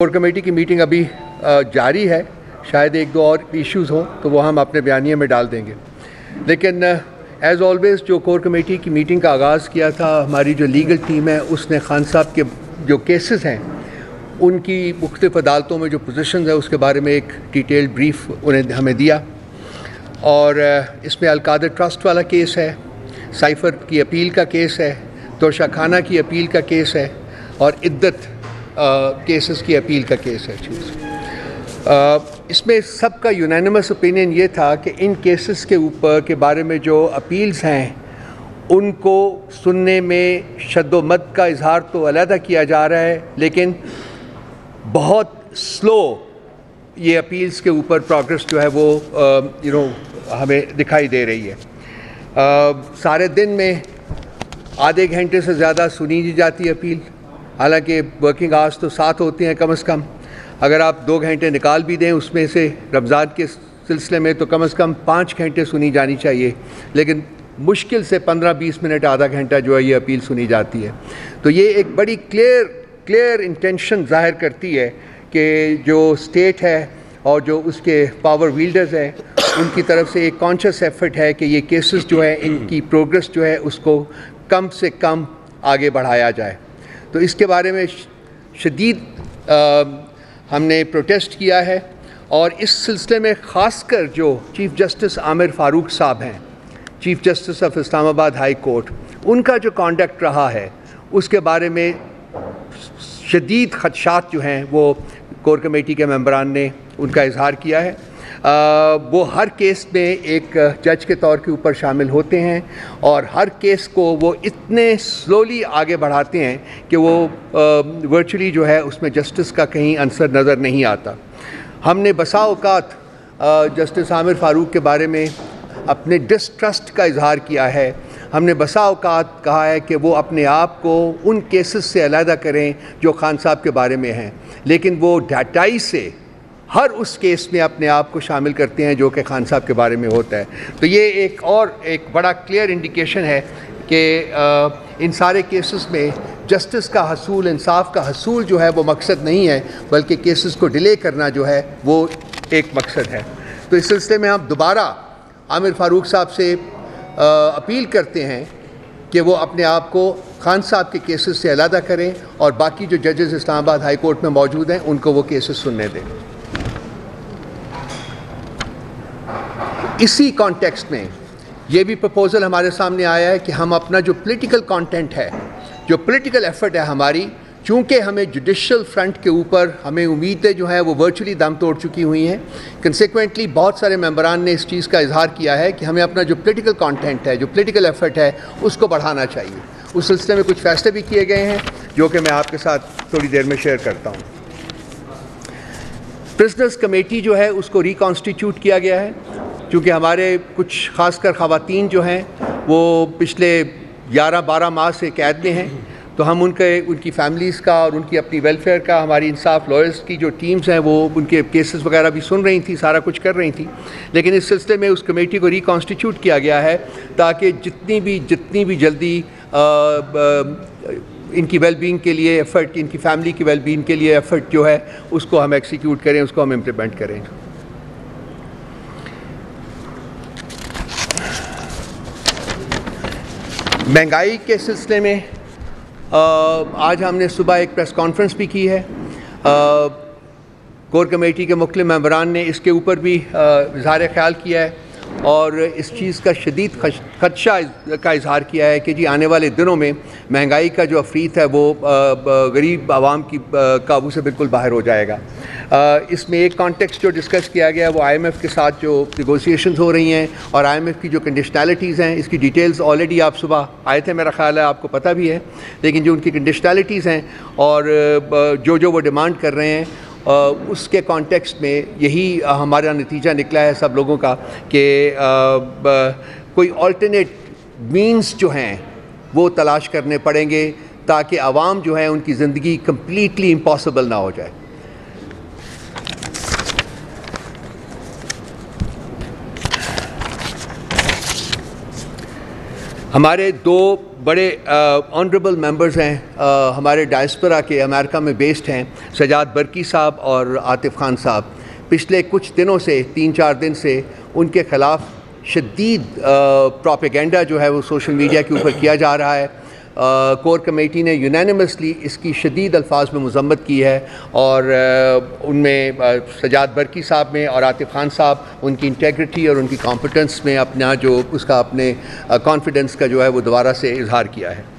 Core committee की meeting अभी जारी है। शायद एक दो और इश्यूज़ हों तो वो हम अपने बयानिए में डाल देंगे। लेकिन एज़ ऑलवेज़ जो कोर कमेटी की मीटिंग का आगाज़ किया था, हमारी जो लीगल टीम है, उसने खान साहब के जो केसेस हैं, उनकी मुख्तफ अदालतों में जो पोजिशन है, उसके बारे में एक डिटेल्ड ब्रीफ उन्हें हमें दिया। और इसमें अलकादर ट्रस्ट वाला केस है, साइफ़र की अपील का केस है तोशा खाना की अपील का केस है, और इद्दत केसेस की अपील का केस है चीज़ इसमें सबका यूनानिमस ओपिनियन ये था कि इन केसेस के ऊपर के बारे में जो अपील्स हैं उनको सुनने में शद्दोमत का इजहार तो अलहदा किया जा रहा है लेकिन बहुत स्लो ये अपील्स के ऊपर प्रोग्रेस जो है वो यू नो हमें दिखाई दे रही है। आ, सारे दिन में आधे घंटे से ज़्यादा सुनी जाती अपील हालाँकि वर्किंग आवर्स तो सात होते हैं कम अज़ कम। अगर आप दो घंटे निकाल भी दें उसमें से रमज़ान के सिलसिले में तो कम अज़ कम पाँच घंटे सुनी जानी चाहिए। लेकिन मुश्किल से पंद्रह बीस मिनट आधा घंटा जो है ये अपील सुनी जाती है। तो ये एक बड़ी क्लियर क्लियर इंटेंशन ज़ाहिर करती है कि जो स्टेट है और जो उसके पावर वील्डर्स हैं, उनकी तरफ़ से एक कॉन्शियस एफर्ट है कि ये केसेस जो है, इनकी प्रोग्रेस जो है, उसको कम से कम आगे बढ़ाया जाए। तो इसके बारे में शदीद हमने प्रोटेस्ट किया है और इस सिलसिले में ख़ासकर जो चीफ़ जस्टिस आमिर फ़ारूक साहब हैं chief justice of Islamabad high court उनका जो कॉन्डक्ट रहा है, उसके बारे में शदीद खदशात जो हैं, वो कोर कमेटी के मेम्बरान ने उनका इजहार किया है। वो हर केस में एक जज के तौर के ऊपर शामिल होते हैं और हर केस को वो इतने स्लोली आगे बढ़ाते हैं कि वो वर्चुअली जो है उसमें जस्टिस का कहीं आंसर नज़र नहीं आता। हमने बसा अवकात जस्टिस आमिर फ़ारूक के बारे में अपने डिस्ट्रस्ट का इजहार किया है। हमने बसा अवकात कहा है कि वो अपने आप को उन केसेस से अलहदा करें जो खान साहब के बारे में हैं। लेकिन वो डाटाई से हर उस केस में अपने आप को शामिल करते हैं जो कि खान साहब के बारे में होता है। तो ये एक और एक बड़ा क्लियर इंडिकेशन है कि इन सारे केसेस में जस्टिस का हसूल, इंसाफ का हसूल जो है वो मकसद नहीं है, बल्कि केसेस को डिले करना जो है वो एक मकसद है। तो इस सिलसिले में हम दोबारा आमिर फ़ारूक साहब से अपील करते हैं कि वो अपने आप को खान साहब के केसेस से अलहदा करें और बाकी जो जजेस इस्लामाबाद हाई कोर्ट में मौजूद हैं, उनको वो केसेस सुनने दें। इसी कॉन्टेक्स्ट में ये भी प्रपोज़ल हमारे सामने आया है कि हम अपना जो पॉलिटिकल कंटेंट है, जो पॉलिटिकल एफर्ट है हमारी, चूँकि हमें जुडिशल फ्रंट के ऊपर हमें उम्मीदें जो हैं वो वर्चुअली दम तोड़ चुकी हुई हैं कंसिक्वेंटली बहुत सारे मेम्बरान ने इस चीज़ का इजहार किया है कि हमें अपना जो पोलिटिकल कंटेंट है, जो पोलिटिकल एफर्ट है, उसको बढ़ाना चाहिए। उस सिलसिले में कुछ फैसले भी किए गए हैं, जो कि मैं आपके साथ थोड़ी देर में शेयर करता हूँ। प्रिजनर्स कमेटी जो है, उसको रिकॉन्स्टिट्यूट किया गया है। क्योंकि हमारे कुछ ख़ासकर ख़वातीन जो हैं वो पिछले 11-12 माह से कैद में हैं। तो हम उनके उनकी फैमिलीज़ का और उनकी अपनी वेलफेयर का हमारी इंसाफ लॉयर्स की जो टीम्स हैं वो उनके केसेस वगैरह भी सुन रही थी सारा कुछ कर रही थी। लेकिन इस सिलसिले में उस कमेटी को रिकॉन्स्टिट्यूट किया गया है ताकि जितनी भी जितनी भी जल्दी आ, आ, इनकी वेलबींग के लिए एफ़र्ट इनकी फैमिली की वेलबींग के लिए एफ़र्ट जो है उसको हम एक्सिक्यूट करें उसको हम इम्प्लीमेंट करें। महँगाई के सिलसिले में आज हमने सुबह एक प्रेस कॉन्फ्रेंस भी की है। कोर कमेटी के मुख्य मम्बरान ने इसके ऊपर भी इजहार ख्याल किया है। और इस चीज़ का शदीद खदशा का इजहार किया है कि जी आने वाले दिनों में महँगाई का जो अफरीत है वो गरीब आवाम की काबू से बिल्कुल बाहर हो जाएगा। इसमें एक कॉन्टेक्स्ट जो डिस्कस किया गया वो आईएमएफ के साथ जो निगोसिएशंस हो रही हैं और आईएमएफ की जो कंडीशनैलिटीज़ हैं, इसकी डिटेल्स ऑलरेडी आप सुबह आए थे मेरा ख्याल है, आपको पता भी है, लेकिन जो उनकी कंडीशनैलिटीज़ हैं और जो जो वो डिमांड कर रहे हैं उसके कॉन्टेक्स्ट में यही हमारा नतीजा निकला है सब लोगों का कि कोई अल्टरनेट मीन्स जो हैं, वो तलाश करने पड़ेंगे ताकि आवाम जो है, उनकी ज़िंदगी कम्प्लीटली इम्पॉसिबल ना हो जाए। हमारे दो बड़े ऑनरेबल मेंबर्स हैं हमारे डायस्परा के अमेरिका में बेस्ड हैं, सजाद बरकी साहब और आतिफ खान साहब। पिछले कुछ दिनों से, तीन चार दिन से, उनके ख़िलाफ़ शदीद प्रोपेगेंडा जो है वो सोशल मीडिया के ऊपर किया जा रहा है। कोर कमेटी ने यूनानिमसली इसकी शदीद अल्फाज में मजम्मत की है और उनमें सजाद बरकी साहब में और आतिफ खान साहब, उनकी इंटेग्रिटी और उनकी कॉम्पिटेंस में अपना जो, उसका अपने कॉन्फिडेंस का जो है वो दोबारा से इजहार किया है।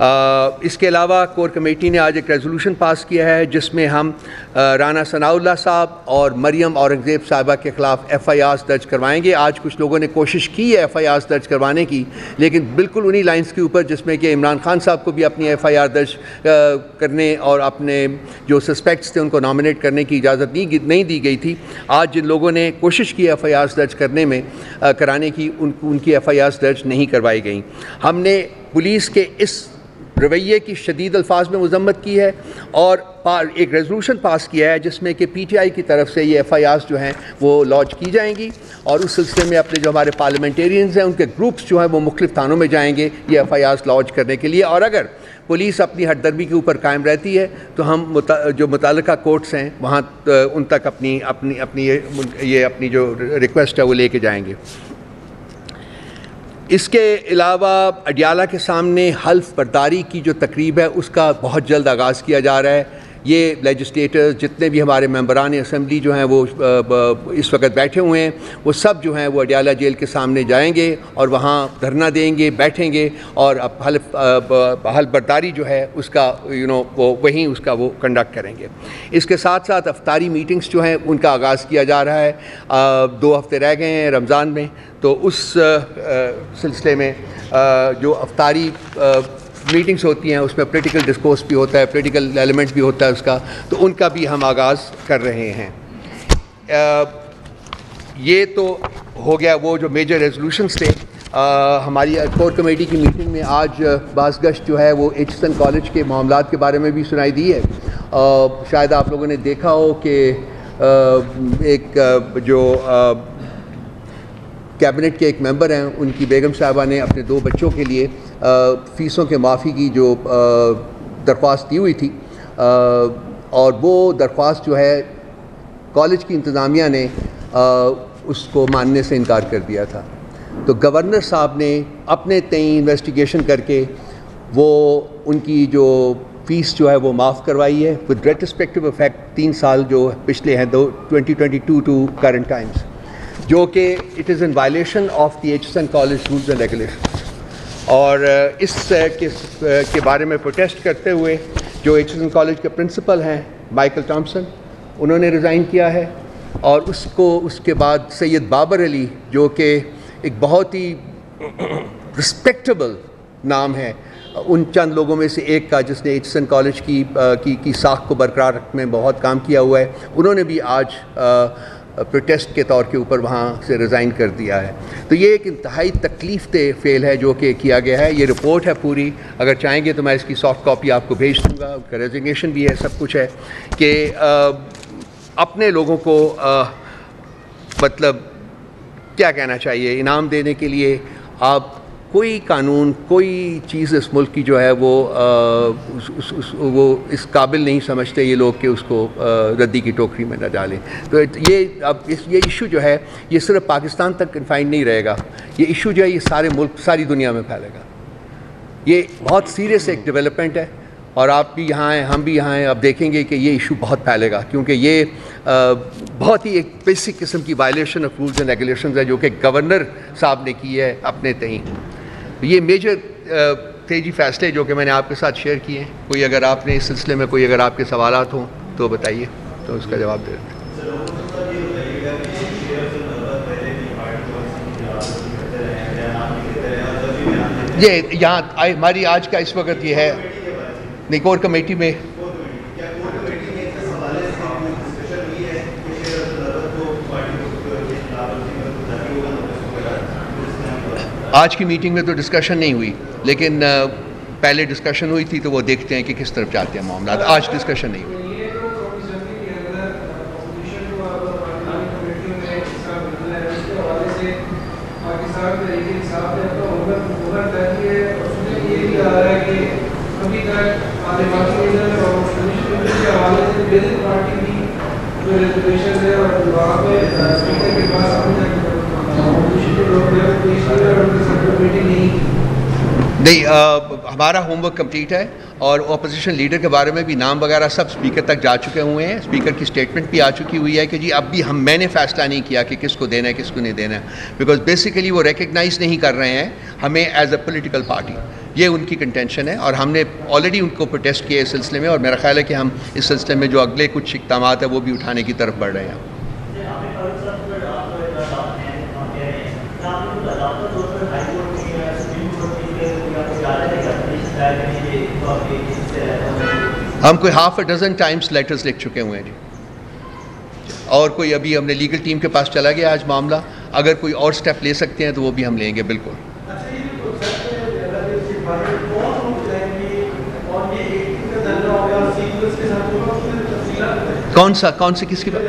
इसके अलावा कोर कमेटी ने आज एक रेजोल्यूशन पास किया है, जिसमें हम राना सनाउल्ला साहब और मरियम औरंगज़ेब साहबा के ख़िलाफ़ एफ़ आई आर दर्ज करवाएँगे। आज कुछ लोगों ने कोशिश की है एफ़ आई आर दर्ज करवाने की, लेकिन बिल्कुल उन्हीं लाइन्स के ऊपर, जिसमें कि इमरान खान साहब को भी अपनी एफ़ आई आर दर्ज करने और अपने जो सस्पेक्ट्स थे, उनको नॉमिनेट करने की इजाज़त नहीं नहीं दी गई थी। आज जिन लोगों ने कोशिश की एफ़ आई आर दर्ज करने में कराने की, उन, उनकी एफ़ आई आर दर्ज नहीं करवाई गई। हमने पुलिस के इस रवैये की शदीद अल्फाज में मजम्मत की है और एक रेजोलूशन पास किया है जिसमें कि पी टी आई की तरफ़ से ये एफ़ आई आर जो हैं वो लॉन्च की जाएँगी और उस सिलसिले में अपने जो हमारे पार्लियामेंटेरियंस हैं उनके ग्रुप्स जो हैं वो मुख्तु थानों में जाएँगे ये एफ़ आई आर लॉन्च करने के लिए। और अगर पुलिस अपनी हटदर्मी के ऊपर कायम रहती है तो हम जो मुतल कोर्ट्स हैं वहाँ उन तक अपनी अपनी अपनी ये, ये अपनी जो रिक्वेस्ट है वो लेके जाएँगे। इसके अलावा अडियाला के सामने हल्फ बरदारी की जो तकरीब है, उसका बहुत जल्द आगाज़ किया जा रहा है। ये लेजिस्लेटर्स जितने भी हमारे मेम्बरान असम्बली जो हैं, वो इस वक्त बैठे हुए हैं। वो सब जो हैं, वो अडियाला जेल के सामने जाएँगे और वहाँ धरना देंगे, बैठेंगे और अब हल्फ हल्फ बरदारी जो है, उसका यू नो वो, वहीं उसका वो कंडक्ट करेंगे। इसके साथ साथ अफ्तारी मीटिंग्स जो हैं, उनका आगाज़ किया जा रहा है। दो हफ़्ते रह गए हैं रमज़ान में। तो उस सिलसिले में जो अफ्तारी मीटिंग्स होती हैं उसमें पोलिटिकल डिस्कोर्स भी होता है पोलिटिकल एलिमेंट भी होता है उसका तो उनका भी हम आगाज़ कर रहे हैं। ये तो हो गया वो जो मेजर रेजोल्यूशंस थे। आ, हमारी कोर कमेटी की मीटिंग में आज बास गश्त जो है वो एच कॉलेज के मामला के बारे में भी सुनाई दी है। आ, शायद आप लोगों ने देखा हो कि एक जो आ, कैबिनेट के एक मेंबर हैं, उनकी बेगम साहबा ने अपने दो बच्चों के लिए फ़ीसों के माफ़ी की जो दरख्वास्त दी हुई थी। और वो दरख्वास्त जो है, कॉलेज की इंतज़ामिया ने उसको मानने से इनकार कर दिया था। तो गवर्नर साहब ने अपने तई इन्वेस्टिगेशन करके, वो उनकी जो फ़ीस जो है, वो माफ़ करवाई है। विद रेट्रोस्पेक्टिव इफ़ेक्ट तीन साल जो पिछले हैं, दो 2022 टू करंट टाइम्स जो कि it is in violation of the H N college rules and regulation और इस के, के बारे में प्रोटेस्ट करते हुए जो एच एस एन कॉलेज के प्रिंसिपल हैं माइकल टॉम्सन उन्होंने रिज़ाइन किया है और उसको उसके बाद सैयद बाबर अली जो कि एक बहुत ही रिस्पेक्टेबल नाम है उन चंद लोगों में से एक का जिसने एच कॉलेज की की की साख को बरकरार रखने में बहुत काम किया हुआ है उन्होंने भी आज आ, प्रोटेस्ट के तौर के ऊपर वहाँ से रिज़ाइन कर दिया है। तो ये एक इंतहाई तकलीफ़ दे फेल है जो कि किया गया है। ये रिपोर्ट है पूरी। अगर चाहेंगे तो मैं इसकी सॉफ्ट कॉपी आपको भेज दूँगा। उनका रेजिग्नेशन भी है सब कुछ है कि अपने लोगों को आ, मतलब क्या कहना चाहिए? इनाम देने के लिए आप कोई कानून कोई चीज़ इस मुल्क की जो है वो आ, उस, उस, उस, वो इस काबिल नहीं समझते ये लोग कि उसको आ, रद्दी की टोकरी में न डालें। तो ये अब इस ये इशू जो है ये सिर्फ़ पाकिस्तान तक कन्फाइंड नहीं रहेगा। ये इशू जो है ये सारे मुल्क सारी दुनिया में फैलेगा। ये बहुत सीरियस एक डेवलपमेंट है और आप भी यहाँ हैं हम भी यहाँ हैं अब देखेंगे कि ये इशू बहुत फैलेगा क्योंकि ये आ, बहुत ही एक बेसिक किस्म की violation of rules and regulation है जो कि गवर्नर साहब ने की है अपने तहीं ये मेजर तेज़ी फैसले जो कि मैंने आपके साथ शेयर किए हैं। कोई अगर आपने इस सिलसिले में कोई अगर आपके सवाल हों तो बताइए तो उसका जवाब दे देते ये यहाँ हमारी आज का इस वक्त ये है। निकोर कमेटी में आज की मीटिंग में तो डिस्कशन नहीं हुई, लेकिन पहले डिस्कशन हुई थी तो वो देखते हैं कि किस तरफ़ जाते हैं मामला आज डिस्कशन नहीं हुई। जो रिजर्वेशन है और स्पीकर के पास नहीं अ, हमारा होमवर्क कंप्लीट है और अपोजिशन लीडर के बारे में भी नाम वगैरह सब स्पीकर तक जा चुके हुए हैं। स्पीकर की स्टेटमेंट भी आ चुकी हुई है कि जी अब भी हम मैंने फैसला नहीं किया कि किसको देना है किसको नहीं देना है। बिकॉज़ बेसिकली वो रिकग्नाइज नहीं कर रहे हैं हमें एज अ पोलिटिकल पार्टी ये उनकी कंटेंशन है और हमने ऑलरेडी उनको प्रोटेस्ट किया इस सिलसिले में और मेरा ख्याल है कि हम इस सिलसिले में जो अगले कुछ इकदाम है वो भी उठाने की तरफ़ बढ़ रहे हैं। हम कोई half a dozen times letters लिख चुके हुए हैं जी। और कोई अभी हमने लीगल टीम के पास चला गया आज मामला, अगर कोई और स्टेप ले सकते हैं तो वो भी हम लेंगे, बिल्कुल। अच्छा कौन सा कौन सी किसकी बात?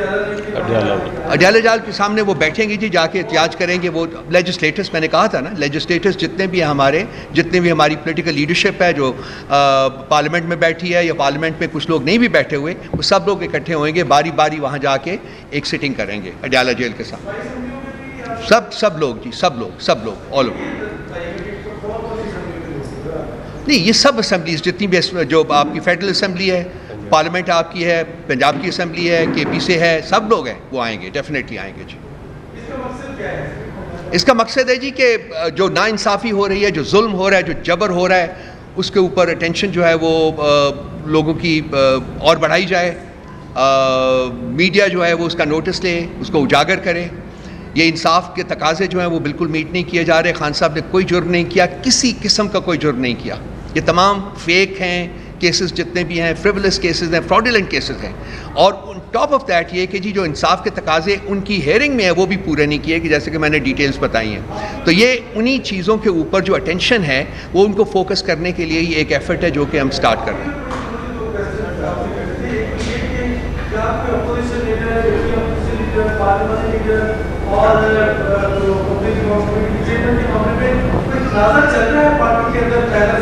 अडयाला जाल के सामने वो बैठेंगे जी जाके एहतियाज करेंगे वो लेजिस्लेटर्स मैंने कहा था ना लेजिस्लेटर्स जितने भी हैं हमारे जितने भी हमारी पॉलिटिकल लीडरशिप है जो पार्लियामेंट में बैठी है या पार्लियामेंट में कुछ लोग नहीं भी बैठे हुए वो सब लोग इकट्ठे होंगे बारी बारी वहाँ जाके एक सिटिंग करेंगे अडयाला जेल के साथ सब सब लोग जी सब लोग सब लोग ऑल ओवर नहीं ये सब असम्बलीज जितनी भी जो आपकी फेडरल असम्बली है पार्लियामेंट आपकी है पंजाब की असम्बली है के पी से है सब लोग हैं वो आएँगे डेफिनेटली आएँगे जी। इसका मकसद है? जी कि जो नाइंसाफ़ी हो रही है जो जुल्म हो रहा है जो जबर हो रहा है उसके ऊपर अटेंशन जो है वो अ, लोगों की अ, और बढ़ाई जाए। अ, मीडिया जो है वो उसका नोटिस ले उसको उजागर करे। ये इंसाफ के तकाजे जो हैं वो बिल्कुल मीट नहीं किए जा रहे। खान साहब ने कोई जुर्म नहीं किया किसी किस्म का कोई जुर्म नहीं किया। ये तमाम फेक हैं केसेस जितने भी हैं फ्रिवलस केसेस हैं फ्रॉडुलेंट केसेस हैं। और टॉप ऑफ़ दैट ये कि जी जो इंसाफ के तकाजे उनकी हेयरिंग में है वो भी पूरे नहीं किए कि जैसे कि मैंने डिटेल्स बताई हैं। तो ये उन्हीं चीज़ों के ऊपर जो अटेंशन है वो उनको फोकस करने के लिए ही एक एफर्ट है जो कि हम स्टार्ट कर रहे हैं।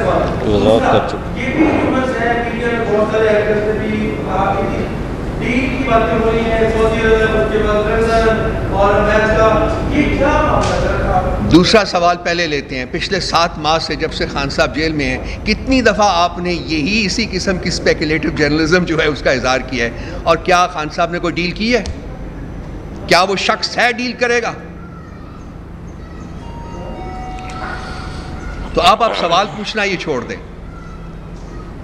है। और अ, सारे एक्टर्स ने भी कहा कि डील की बातें हो रही हैं सऊदी अरब उसके बाद लंदन और मैच का ये क्या मामला है? दूसरा सवाल पहले लेते हैं। पिछले सात माह से जब से खान साहब जेल में हैं, कितनी दफ़ा आपने यही इसी किस्म की स्पेकुलेटिव जर्नलिज्म जो है उसका इजहार किया है? और क्या खान साहब ने कोई डील की है? क्या वो शख्स है डील करेगा? तो आप आप सवाल पूछना, ये छोड़ दें।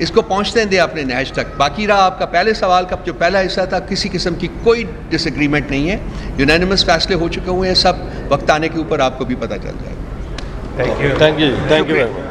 इसको पहुँचने दें अपने नहज तक। बाकी रहा आपका पहले सवाल का जो पहला हिस्सा था किसी किस्म की कोई डिसग्रीमेंट नहीं है। यूनानिमस फैसले हो चुके हुए हैं सब वक्त आने के ऊपर आपको भी पता चल जाएगा। Thank you thank you thank you very much